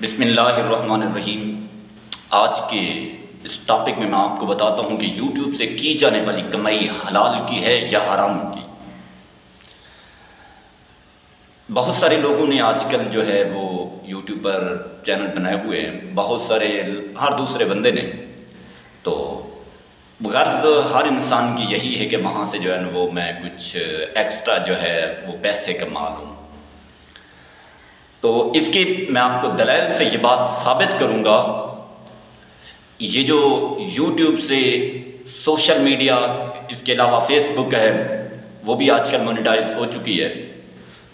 बिस्मिल्लाहिर्रहमानिर्रहीम। आज के इस टॉपिक में मैं आपको बताता हूँ कि यूट्यूब से की जाने वाली कमाई हलाल की है या हराम की। बहुत सारे लोगों ने आजकल जो है वो यूट्यूब पर चैनल बनाए हुए हैं। बहुत सारे हर दूसरे बंदे ने। तो गर्ज हर इंसान की यही है कि वहाँ से जो है वो मैं कुछ एक्स्ट्रा जो है वो पैसे कमा लूँ। तो इसकी मैं आपको दलाल से ये बात साबित करूँगा। ये जो यूट्यूब से सोशल मीडिया, इसके अलावा फेसबुक है, वो भी आजकल मोनिटाइज हो चुकी है।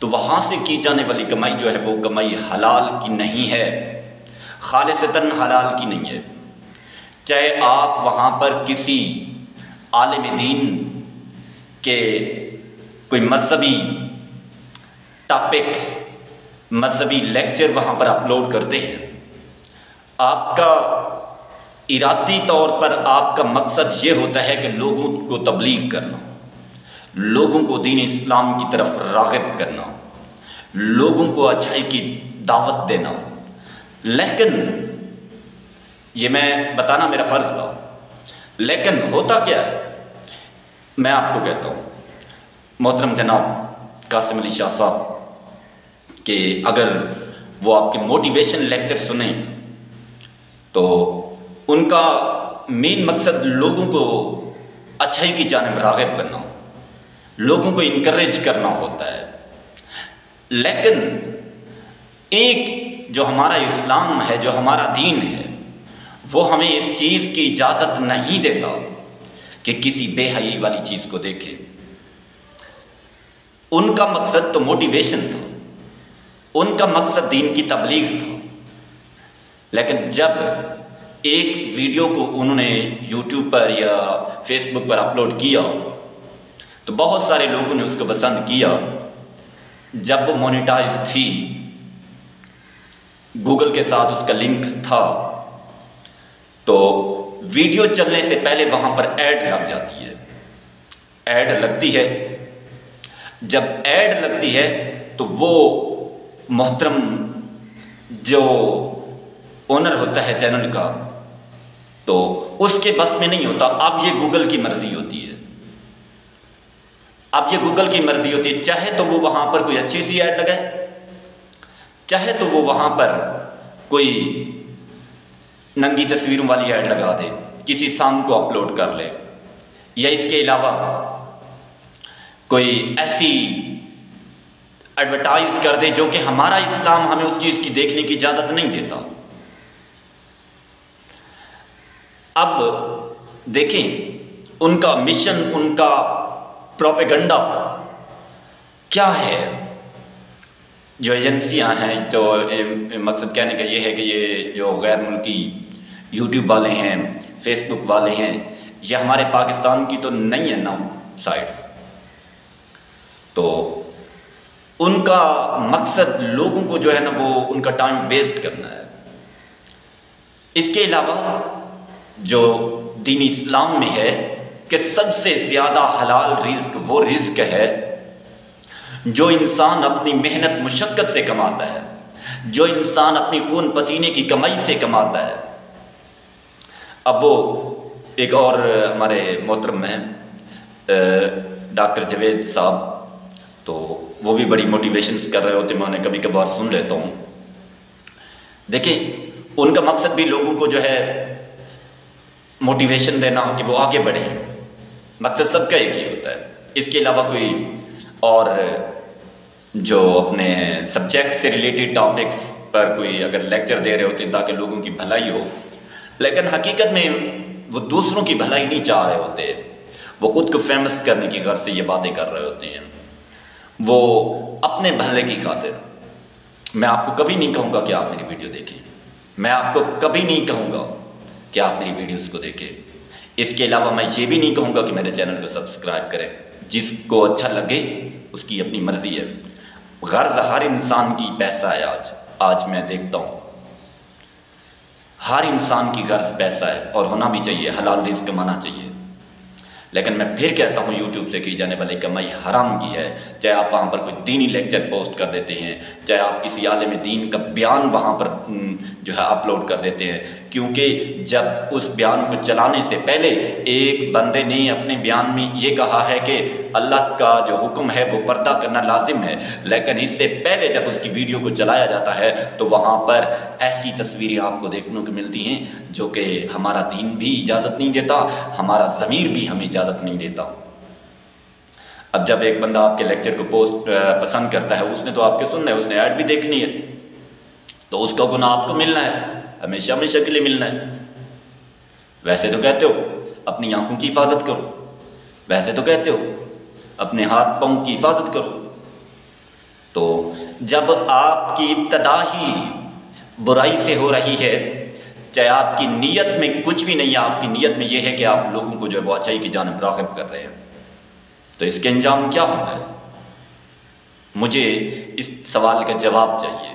तो वहाँ से की जाने वाली कमाई जो है, वो कमाई हलाल की नहीं है। खालिशतन हलाल की नहीं है। चाहे आप वहाँ पर किसी आलम दीन के कोई मजहबी टॉपिक मजहबी लेक्चर वहाँ पर अपलोड करते हैं। आपका इरादी तौर पर आपका मकसद ये होता है कि लोगों को तबलीग करना, लोगों को दीन इस्लाम की तरफ़ रागब करना, लोगों को अच्छाई की दावत देना। लेकिन, ये मैं बताना मेरा फ़र्ज़ था। लेकिन होता क्या मैं आपको कहता हूँ, मोहतरम जनाब, कासिम अली शाह साहब कि अगर वो आपके मोटिवेशन लेक्चर सुने तो उनका मेन मकसद लोगों को अच्छाई की जानब रागब करना लोगों को इनक्रेज करना होता है। लेकिन एक जो हमारा इस्लाम है, जो हमारा दीन है, वो हमें इस चीज़ की इजाज़त नहीं देता कि किसी बेहई वाली चीज़ को देखें। उनका मकसद तो मोटिवेशन था। उनका मकसद दीन की तबलीग था। लेकिन जब एक वीडियो को उन्होंने यूट्यूब पर या फेसबुक पर अपलोड किया तो बहुत सारे लोगों ने उसको पसंद किया। जब वो मोनिटाइज थी गूगल के साथ उसका लिंक था तो वीडियो चलने से पहले वहाँ पर ऐड लग जाती है। ऐड लगती है। जब ऐड लगती है तो वो मोहतरम जो ओनर होता है चैनल का तो उसके बस में नहीं होता। अब ये गूगल की मर्ज़ी होती है। अब ये गूगल की मर्ज़ी होती है। चाहे तो वो वहाँ पर कोई अच्छी सी ऐड लगाए, चाहे तो वो वहाँ पर कोई नंगी तस्वीरों वाली ऐड लगा दे, किसी सॉन्ग को अपलोड कर ले। या इसके अलावा कोई ऐसी एडवर्टाइज कर दे जो कि हमारा इस्लाम हमें उस चीज़ की देखने की इजाज़त नहीं देता। अब देखें, उनका मिशन उनका प्रोपेगंडा क्या है? जो एजेंसियाँ हैं, जो मकसद कहने का ये है कि ये जो गैर मुल्की यूट्यूब वाले हैं फेसबुक वाले हैं, ये हमारे पाकिस्तान की तो नहीं है ना साइट्स तो उनका मकसद लोगों को जो है ना वो उनका टाइम वेस्ट करना है। इसके अलावा जो दीन इस्लाम में है कि सबसे ज़्यादा हलाल रिज्क वो रिज्क है जो इंसान अपनी मेहनत मुशक्क़त से कमाता है, जो इंसान अपनी खून पसीने की कमाई से कमाता है। अब वो एक और हमारे मोहतरम हैं डॉक्टर जवेद साहब। तो वो भी बड़ी मोटिवेशन कर रहे होते मैं उन्हें कभी कभार सुन लेता हूँ। देखिए, उनका मकसद भी लोगों को जो है मोटिवेशन देना कि वो आगे बढ़े। मकसद सबका एक ही होता है। इसके अलावा कोई और जो अपने सब्जेक्ट से रिलेटेड टॉपिक्स पर कोई अगर लेक्चर दे रहे होते हैं ताकि लोगों की भलाई हो। लेकिन हकीकत में वो दूसरों की भलाई नहीं चाह रहे होते। वो खुद को फ़ेमस करने की गर्ज से ये बातें कर रहे होते हैं। वो अपने भले की खातिर। मैं आपको कभी नहीं कहूँगा कि आप मेरी वीडियो देखें। मैं आपको कभी नहीं कहूँगा कि आप मेरी वीडियोस को देखें। इसके अलावा मैं ये भी नहीं कहूँगा कि मेरे चैनल को सब्सक्राइब करें। जिसको अच्छा लगे, उसकी अपनी मर्ज़ी है। गर्ज हर इंसान की पैसा है आज। आज मैं देखता हूँ। हर इंसान की गर्ज पैसा है और होना भी चाहिए। हलाल रिस्क कमाना चाहिए। लेकिन मैं फिर कहता हूँ यूट्यूब से की जाने वाली कमाई हराम की है। चाहे आप वहाँ पर कोई दीनी लेक्चर पोस्ट कर देते हैं, चाहे आप किसी आलम दीन का बयान वहाँ पर जो है अपलोड कर देते हैं। क्योंकि जब उस बयान को चलाने से पहले एक बंदे ने अपने बयान में ये कहा है कि अल्लाह का जो हुक्म है, वो पर्दा करना लाजिम है। लेकिन इससे पहले जब उसकी वीडियो को चलाया जाता है तो वहाँ पर ऐसी तस्वीरें आपको देखने को मिलती हैं, जो कि हमारा दीन भी इजाज़त नहीं देता, हमारा ज़मीर भी हमें इजाज़त नहीं देता। अब जब एक बंदा आपके लेक्चर को पोस्ट पसंद करता है, उसने तो आपके सुनना है उसने ऐड भी देखनी है तो उसका गुना आपको मिलना है, हमेशा हमेशा के लिए मिलना है। वैसे तो कहते हो, अपनी आँखों की हिफाजत करो। वैसे तो कहते हो अपने हाथ पाँव की हिफाजत करो। तो जब आपकी इब्तदा ही बुराई से हो रही है, चाहे आपकी नीयत में कुछ भी नहीं है, आपकी नीयत में यह है कि आप लोगों को जो है वो अच्छाई की जानब रागब कर रहे हैं। तो इसके अंजाम क्या होना है मुझे इस सवाल का जवाब चाहिए।